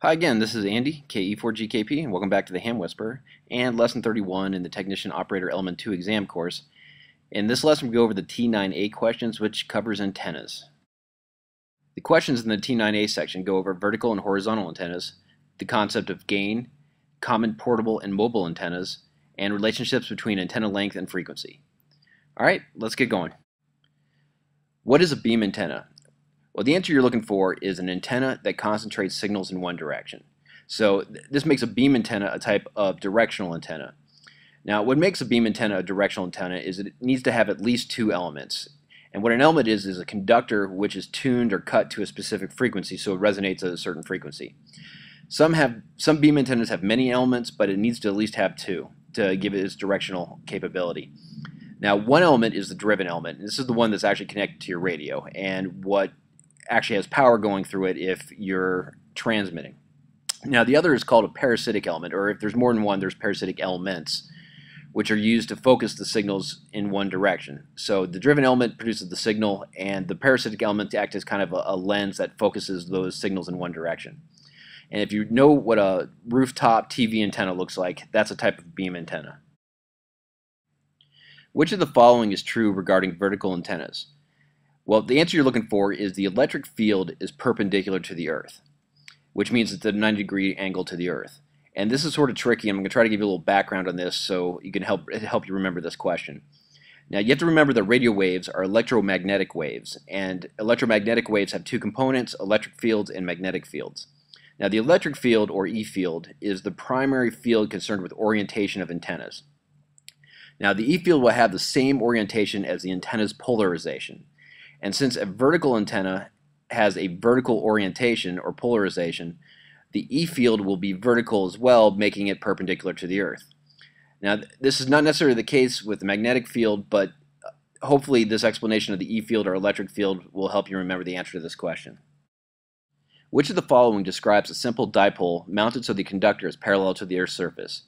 Hi again, this is Andy, KE4GKP, and welcome back to the Ham Whisperer and Lesson 31 in the Technician Operator Element 2 exam course. In this lesson, we go over the T9A questions, which covers antennas. The questions in the T9A section go over vertical and horizontal antennas, the concept of gain, common portable and mobile antennas, and relationships between antenna length and frequency. Alright, let's get going. What is a beam antenna? Well, the answer you're looking for is an antenna that concentrates signals in one direction. So th this makes a beam antenna a type of directional antenna. Now, what makes a beam antenna a directional antenna is it needs to have at least two elements. And what an element is, is a conductor which is tuned or cut to a specific frequency, so it resonates at a certain frequency. Some have some beam antennas have many elements, but it needs to at least have two to give it its directional capability. Now, one element is the driven element. This is the one that's actually connected to your radio. And what actually has power going through it if you're transmitting. Now, the other is called a parasitic element, or if there's more than one, there's parasitic elements, which are used to focus the signals in one direction. So the driven element produces the signal, and the parasitic element acts as kind of a, a lens that focuses those signals in one direction. And if you know what a rooftop TV antenna looks like, that's a type of beam antenna. Which of the following is true regarding vertical antennas? Well, the answer you're looking for is the electric field is perpendicular to the Earth, which means it's at a 90 degree angle to the Earth. And this is sort of tricky. I'm going to try to give you a little background on this so you can help help you remember this question. Now, you have to remember that radio waves are electromagnetic waves, and electromagnetic waves have two components, electric fields and magnetic fields. Now, the electric field, or E field, is the primary field concerned with orientation of antennas. Now, the E field will have the same orientation as the antenna's polarization. And since a vertical antenna has a vertical orientation or polarization, the E field will be vertical as well, making it perpendicular to the Earth. Now, this is not necessarily the case with the magnetic field, but uh, hopefully this explanation of the E field or electric field will help you remember the answer to this question. Which of the following describes a simple dipole mounted so the conductor is parallel to the Earth's surface?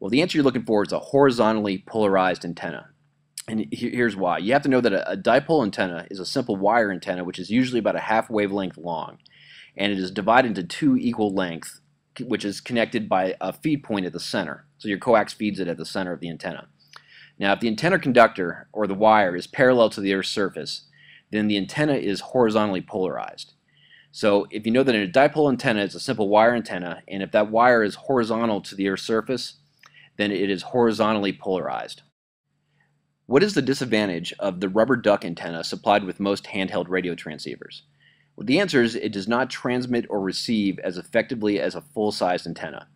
Well, the answer you're looking for is a horizontally polarized antenna. And here's why. You have to know that a, dipole antenna is a simple wire antenna which is usually about a half wavelength long. And it is divided into two equal lengths, which is connected by a feed point at the center. So your coax feeds it at the center of the antenna. Now, if the antenna conductor, or the wire, is parallel to the Earth's surface, then the antenna is horizontally polarized. So if you know that a dipole antenna is a simple wire antenna, and if that wire is horizontal to the Earth's surface, then it is horizontally polarized. What is the disadvantage of the rubber duck antenna supplied with most handheld radio transceivers? Well, the answer is it does not transmit or receive as effectively as a full-sized antenna.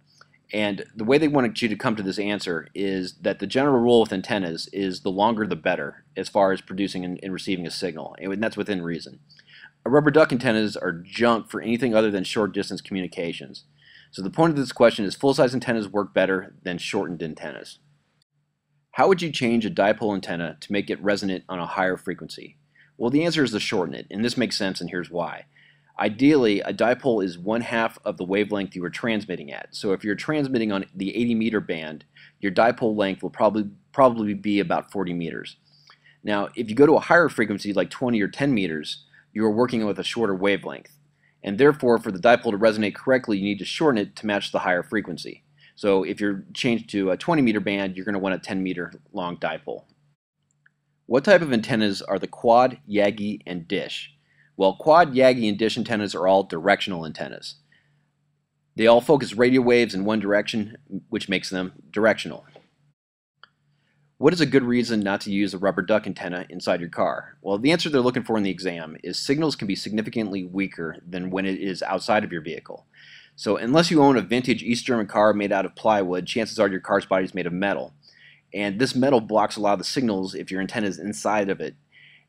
And the way they wanted you to come to this answer is that the general rule with antennas is the longer the better as far as producing and, and receiving a signal, and that's within reason. Rubber duck antennas are junk for anything other than short distance communications. So the point of this question is full-size antennas work better than shortened antennas. How would you change a dipole antenna to make it resonant on a higher frequency? Well, the answer is to shorten it, and this makes sense, and here's why. Ideally, a dipole is one half of the wavelength you are transmitting at. So if you're transmitting on the 80 meter band, your dipole length will probably, probably be about 40 meters. Now, if you go to a higher frequency like 20 or 10 meters, you are working with a shorter wavelength. And therefore, for the dipole to resonate correctly, you need to shorten it to match the higher frequency. So if you're changed to a 20 meter band, you're going to want a 10 meter long dipole. What type of antennas are the quad, Yagi, and dish? Well, quad, Yagi, and dish antennas are all directional antennas. They all focus radio waves in one direction, which makes them directional. What is a good reason not to use a rubber duck antenna inside your car? Well, the answer they're looking for in the exam is signals can be significantly weaker than when it is outside of your vehicle. So unless you own a vintage East German car made out of plywood, chances are your car's body is made of metal. And this metal blocks a lot of the signals if your antenna is inside of it.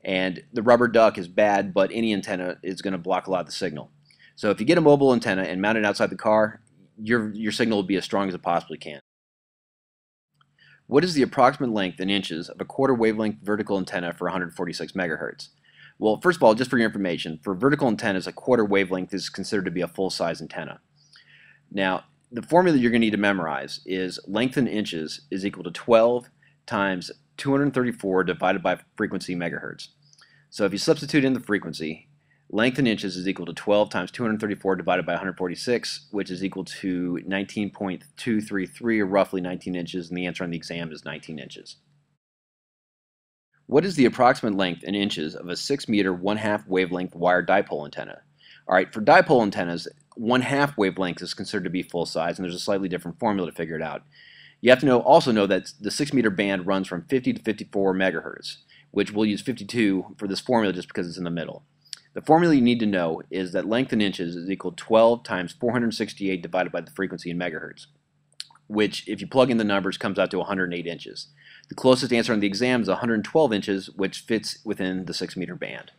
And the rubber duck is bad, but any antenna is going to block a lot of the signal. So if you get a mobile antenna and mount it outside the car, your, your signal will be as strong as it possibly can. What is the approximate length in inches of a quarter wavelength vertical antenna for 146 megahertz? Well, first of all, just for your information, for vertical antennas, a quarter wavelength is considered to be a full-size antenna. Now, the formula you're going to need to memorize is length in inches is equal to 12 times 234 divided by frequency megahertz. So if you substitute in the frequency, Length in inches is equal to 12 times 234 divided by 146, which is equal to 19.233 or roughly 19 inches, and the answer on the exam is 19 inches. What is the approximate length in inches of a 6 meter 1 half wavelength wire dipole antenna? Alright, for dipole antennas, 1 half wavelength is considered to be full size, and there's a slightly different formula to figure it out. You have to know also know that the 6 meter band runs from 50 to 54 megahertz, which we'll use 52 for this formula just because it's in the middle. The formula you need to know is that length in inches is equal to 12 times 468 divided by the frequency in megahertz, which, if you plug in the numbers, comes out to 108 inches. The closest answer on the exam is 112 inches, which fits within the 6 meter band.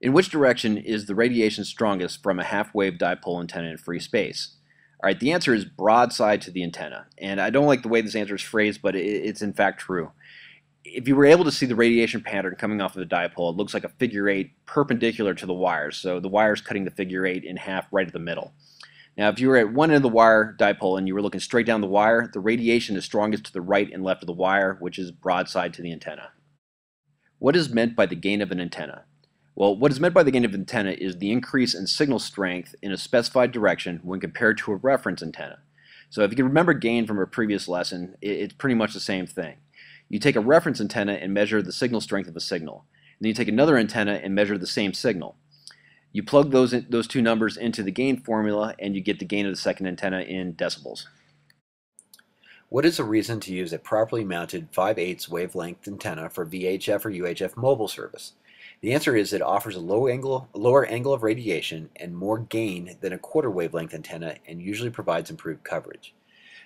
In which direction is the radiation strongest from a half-wave dipole antenna in free space? All right, the answer is broadside to the antenna. And I don't like the way this answer is phrased, but it's in fact true if you were able to see the radiation pattern coming off of the dipole, it looks like a figure eight perpendicular to the wires. So the wire's cutting the figure eight in half right at the middle. Now, if you were at one end of the wire dipole and you were looking straight down the wire, the radiation is strongest to the right and left of the wire, which is broadside to the antenna. What is meant by the gain of an antenna? Well, what is meant by the gain of an antenna is the increase in signal strength in a specified direction when compared to a reference antenna. So if you can remember gain from a previous lesson, it's pretty much the same thing. You take a reference antenna and measure the signal strength of a signal. And then you take another antenna and measure the same signal. You plug those, in, those two numbers into the gain formula and you get the gain of the second antenna in decibels. What is the reason to use a properly mounted 5 8 wavelength antenna for VHF or UHF mobile service? The answer is it offers a low angle, lower angle of radiation and more gain than a quarter wavelength antenna and usually provides improved coverage.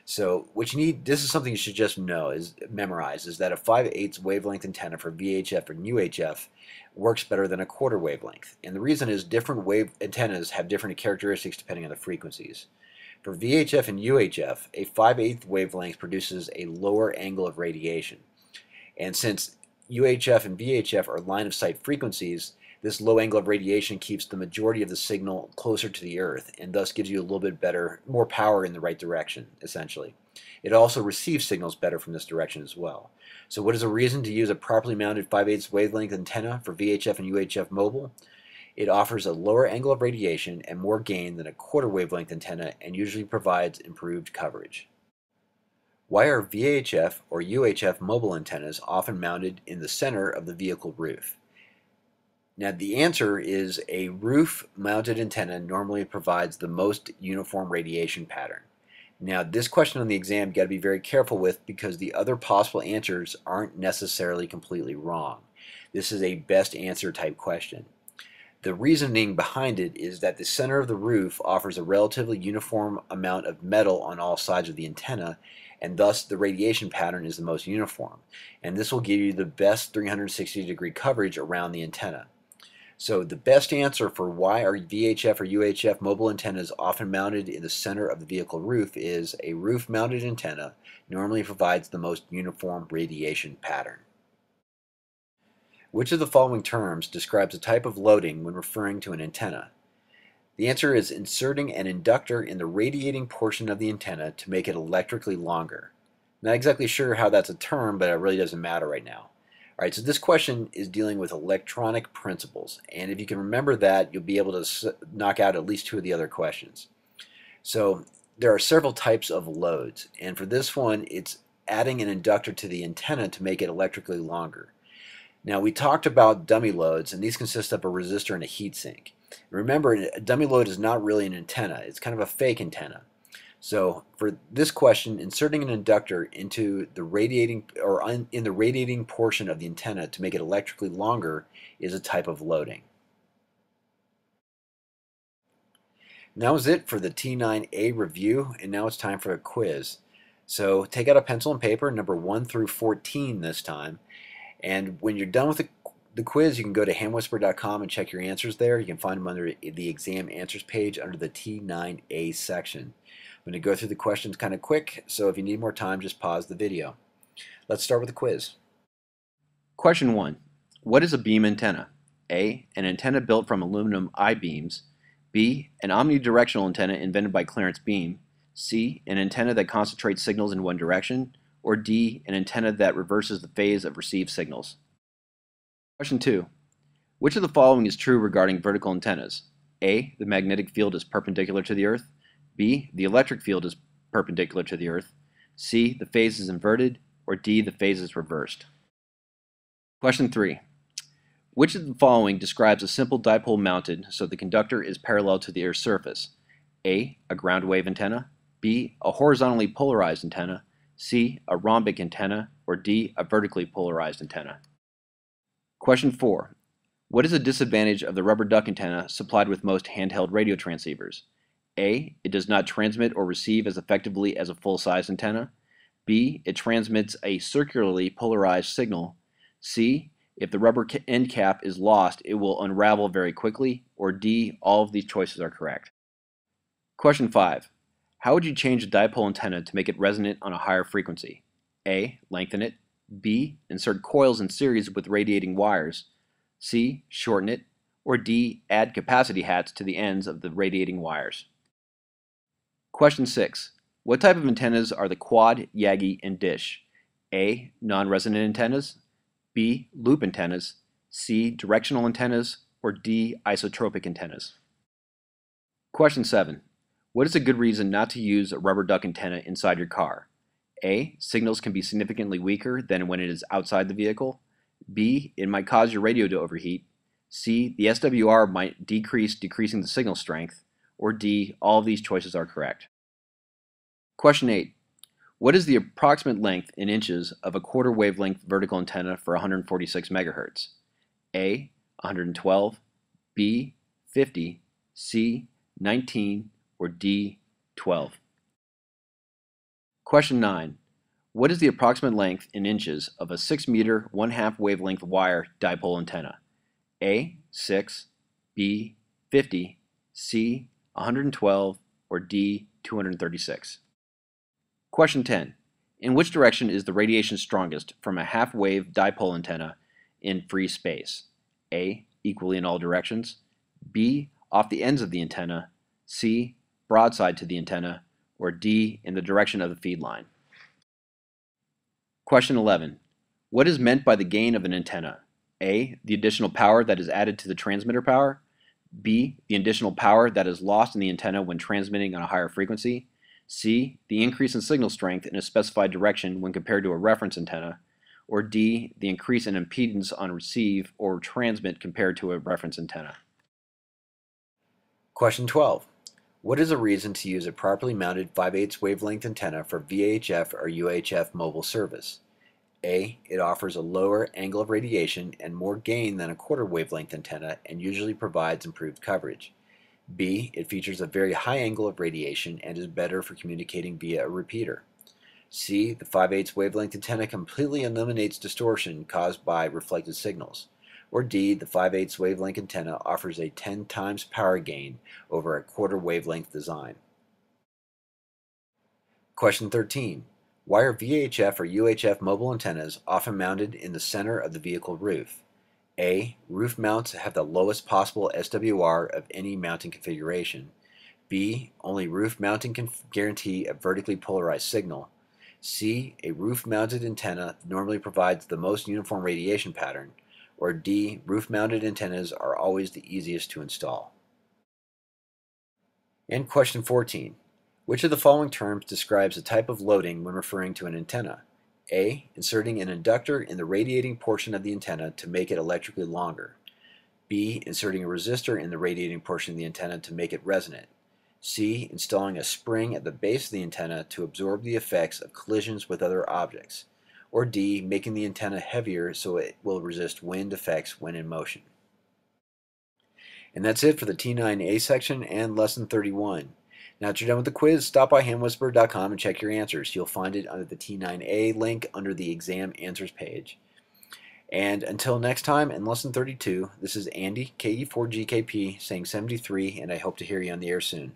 So what you need, this is something you should just know, is memorize, is that a 5 8 wavelength antenna for VHF and UHF works better than a quarter wavelength. And the reason is different wave antennas have different characteristics depending on the frequencies. For VHF and UHF, a 5 8 wavelength produces a lower angle of radiation. And since UHF and VHF are line of sight frequencies, this low angle of radiation keeps the majority of the signal closer to the Earth and thus gives you a little bit better, more power in the right direction, essentially. It also receives signals better from this direction as well. So what is a reason to use a properly mounted 5 8 wavelength antenna for VHF and UHF mobile? It offers a lower angle of radiation and more gain than a quarter wavelength antenna and usually provides improved coverage. Why are VHF or UHF mobile antennas often mounted in the center of the vehicle roof? Now the answer is a roof-mounted antenna normally provides the most uniform radiation pattern. Now this question on the exam you got to be very careful with because the other possible answers aren't necessarily completely wrong. This is a best answer type question. The reasoning behind it is that the center of the roof offers a relatively uniform amount of metal on all sides of the antenna and thus the radiation pattern is the most uniform. And this will give you the best 360 degree coverage around the antenna. So the best answer for why are VHF or UHF mobile antennas often mounted in the center of the vehicle roof is a roof-mounted antenna normally provides the most uniform radiation pattern. Which of the following terms describes a type of loading when referring to an antenna? The answer is inserting an inductor in the radiating portion of the antenna to make it electrically longer. Not exactly sure how that's a term, but it really doesn't matter right now. All right, so this question is dealing with electronic principles, and if you can remember that, you'll be able to knock out at least two of the other questions. So there are several types of loads, and for this one, it's adding an inductor to the antenna to make it electrically longer. Now, we talked about dummy loads, and these consist of a resistor and a heatsink. Remember, a dummy load is not really an antenna. It's kind of a fake antenna. So for this question, inserting an inductor into the radiating or in the radiating portion of the antenna to make it electrically longer is a type of loading. And that was it for the T9A review, and now it's time for a quiz. So take out a pencil and paper, number 1 through 14 this time, and when you're done with the, the quiz, you can go to hamwhisperer.com and check your answers there. You can find them under the exam answers page under the T9A section. I'm going to go through the questions kind of quick, so if you need more time, just pause the video. Let's start with the quiz. Question 1. What is a beam antenna? A. An antenna built from aluminum I-beams. B. An omnidirectional antenna invented by Clarence Beam. C. An antenna that concentrates signals in one direction. Or D. An antenna that reverses the phase of received signals. Question 2. Which of the following is true regarding vertical antennas? A. The magnetic field is perpendicular to the Earth. B. The electric field is perpendicular to the Earth. C. The phase is inverted. Or D. The phase is reversed. Question 3. Which of the following describes a simple dipole mounted so the conductor is parallel to the Earth's surface? A. A ground wave antenna. B. A horizontally polarized antenna. C. A rhombic antenna. Or D. A vertically polarized antenna. Question 4. What is the disadvantage of the rubber duck antenna supplied with most handheld radio transceivers? A. It does not transmit or receive as effectively as a full-size antenna. B. It transmits a circularly polarized signal. C. If the rubber end cap is lost, it will unravel very quickly. Or D. All of these choices are correct. Question 5. How would you change a dipole antenna to make it resonant on a higher frequency? A. Lengthen it. B. Insert coils in series with radiating wires. C. Shorten it. Or D. Add capacity hats to the ends of the radiating wires. Question 6. What type of antennas are the quad, Yagi, and dish? A. Non-resonant antennas. B. Loop antennas. C. Directional antennas. Or D. Isotropic antennas. Question 7. What is a good reason not to use a rubber duck antenna inside your car? A. Signals can be significantly weaker than when it is outside the vehicle. B. It might cause your radio to overheat. C. The SWR might decrease, decreasing the signal strength. Or D. All of these choices are correct. Question 8. What is the approximate length in inches of a quarter wavelength vertical antenna for 146 MHz? A. 112, B. 50, C. 19, or D. 12? Question 9. What is the approximate length in inches of a 6 meter 1 half wavelength wire dipole antenna? A. 6, B. 50, C. 112, or D. 236? Question 10. In which direction is the radiation strongest from a half wave dipole antenna in free space? A. Equally in all directions. B. Off the ends of the antenna. C. Broadside to the antenna. Or D. In the direction of the feed line. Question 11. What is meant by the gain of an antenna? A. The additional power that is added to the transmitter power. B. The additional power that is lost in the antenna when transmitting on a higher frequency. C. The increase in signal strength in a specified direction when compared to a reference antenna. Or D. The increase in impedance on receive or transmit compared to a reference antenna. Question 12. What is a reason to use a properly mounted 5 8 wavelength antenna for VHF or UHF mobile service? A. It offers a lower angle of radiation and more gain than a quarter wavelength antenna and usually provides improved coverage. B. It features a very high angle of radiation and is better for communicating via a repeater. C. The 5 8 wavelength antenna completely eliminates distortion caused by reflected signals. Or D. The 5 8 wavelength antenna offers a 10 times power gain over a quarter wavelength design. Question 13. Why are VHF or UHF mobile antennas often mounted in the center of the vehicle roof? A. Roof mounts have the lowest possible SWR of any mounting configuration. B. Only roof mounting can guarantee a vertically polarized signal. C. A roof mounted antenna normally provides the most uniform radiation pattern. Or D. Roof mounted antennas are always the easiest to install. And question 14. Which of the following terms describes a type of loading when referring to an antenna? A. Inserting an inductor in the radiating portion of the antenna to make it electrically longer. B. Inserting a resistor in the radiating portion of the antenna to make it resonant. C. Installing a spring at the base of the antenna to absorb the effects of collisions with other objects. Or D. Making the antenna heavier so it will resist wind effects when in motion. And that's it for the T9A section and lesson 31. Now that you're done with the quiz, stop by hamwhisperer.com and check your answers. You'll find it under the T9A link under the exam answers page. And until next time, in lesson 32, this is Andy, KE4GKP, saying 73, and I hope to hear you on the air soon.